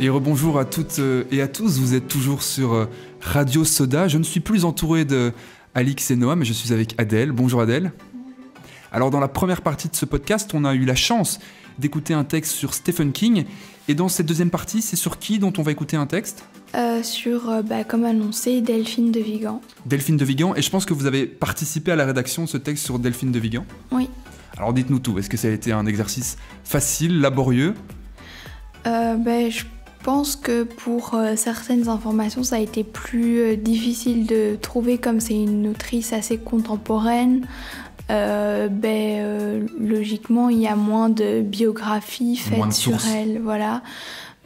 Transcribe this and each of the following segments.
Et rebonjour à toutes euh, et à tous, vous êtes toujours sur euh, Radio Soda. Je ne suis plus entouré de Alix et Noah, mais je suis avec Adèle. Bonjour Adèle. Alors dans la première partie de ce podcast, on a eu la chance d'écouter un texte sur Stephen King. Et dans cette deuxième partie, c'est sur qui dont on va écouter un texte? Euh, sur, euh, bah, comme annoncé, Delphine de Vigan. Delphine de Vigan. Et je pense que vous avez participé à la rédaction de ce texte sur Delphine de Vigan. Oui. Alors dites-nous tout. Est-ce que ça a été un exercice facile, laborieux? Euh, bah, je pense que pour euh, certaines informations, ça a été plus euh, difficile de trouver, comme c'est une autrice assez contemporaine. Euh, ben, euh, logiquement, il y a moins de biographies faites sur elle, voilà.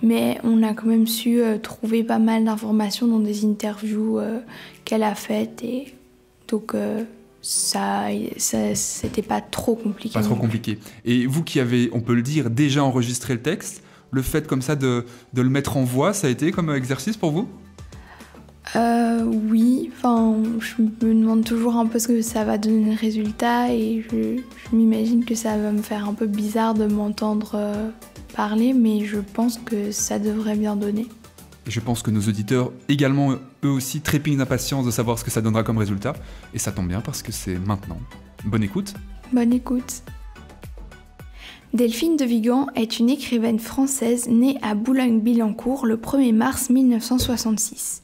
Mais on a quand même su euh, trouver pas mal d'informations dans des interviews qu'elle a faites et donc ça, ça c'était pas trop compliqué. Pas trop compliqué. Et vous qui avez, on peut le dire, déjà enregistré le texte, le fait comme ça de, de le mettre en voix, ça a été comme exercice pour vous? Euh, oui, enfin, je me demande toujours un peu ce que ça va donner le résultat et je, je m'imagine que ça va me faire un peu bizarre de m'entendre euh, parler, mais je pense que ça devrait bien donner. Et je pense que nos auditeurs également, eux aussi, trépignent d'impatience de savoir ce que ça donnera comme résultat. Et ça tombe bien parce que c'est maintenant. Bonne écoute. Bonne écoute. Delphine de Vigan est une écrivaine française née à Boulogne-Billancourt le 1er mars 1966.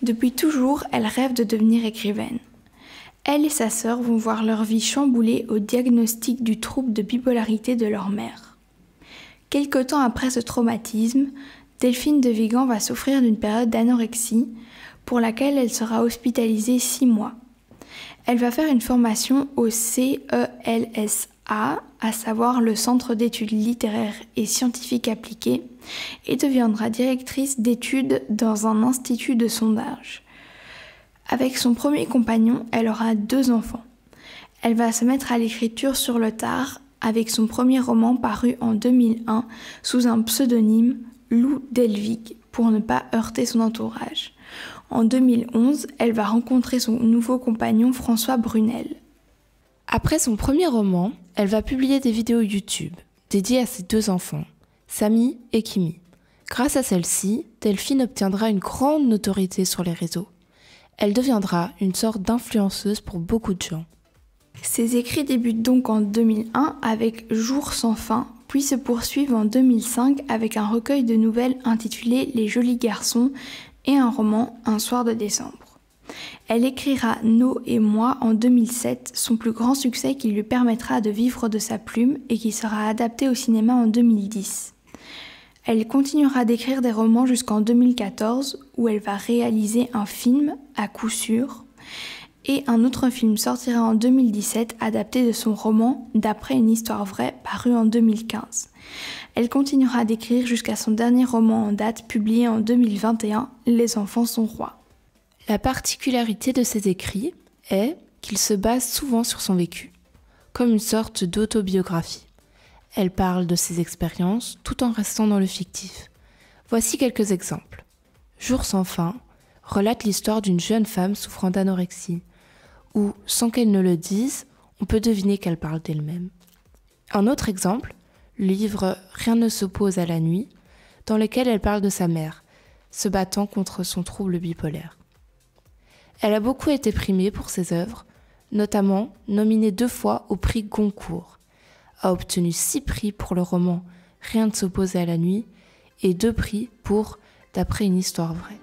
Depuis toujours, elle rêve de devenir écrivaine. Elle et sa sœur vont voir leur vie chamboulée au diagnostic du trouble de bipolarité de leur mère. Quelque temps après ce traumatisme, Delphine de Vigan va souffrir d'une période d'anorexie pour laquelle elle sera hospitalisée six mois. Elle va faire une formation au CELSA, à savoir le Centre d'études littéraires et scientifiques appliquées, et deviendra directrice d'études dans un institut de sondage. Avec son premier compagnon, elle aura deux enfants. Elle va se mettre à l'écriture sur le tard avec son premier roman paru en 2001 sous un pseudonyme Lou Delvig pour ne pas heurter son entourage. En 2011, elle va rencontrer son nouveau compagnon François Brunel. Après son premier roman, elle va publier des vidéos YouTube dédiées à ses deux enfants, Samy et Kimi. Grâce à celle-ci, Delphine obtiendra une grande notoriété sur les réseaux. Elle deviendra une sorte d'influenceuse pour beaucoup de gens. Ses écrits débutent donc en 2001 avec Jour sans fin, puis se poursuivent en 2005 avec un recueil de nouvelles intitulé Les jolis garçons et un roman Un soir de décembre. Elle écrira No et moi en 2007, son plus grand succès qui lui permettra de vivre de sa plume et qui sera adapté au cinéma en 2010. Elle continuera d'écrire des romans jusqu'en 2014 où elle va réaliser un film à coup sûr et un autre film sortira en 2017 adapté de son roman D'après une histoire vraie paru en 2015. Elle continuera d'écrire jusqu'à son dernier roman en date publié en 2021 Les enfants sont rois. La particularité de ses écrits est qu'ils se basent souvent sur son vécu, comme une sorte d'autobiographie. Elle parle de ses expériences tout en restant dans le fictif. Voici quelques exemples. Jour sans fin relate l'histoire d'une jeune femme souffrant d'anorexie, où, sans qu'elle ne le dise, on peut deviner qu'elle parle d'elle-même. Un autre exemple, le livre Rien ne s'oppose à la nuit, dans lequel elle parle de sa mère, se battant contre son trouble bipolaire. Elle a beaucoup été primée pour ses œuvres, notamment nominée deux fois au prix Goncourt, a obtenu six prix pour le roman Rien ne s'oppose à la nuit et deux prix pour D'après une histoire vraie.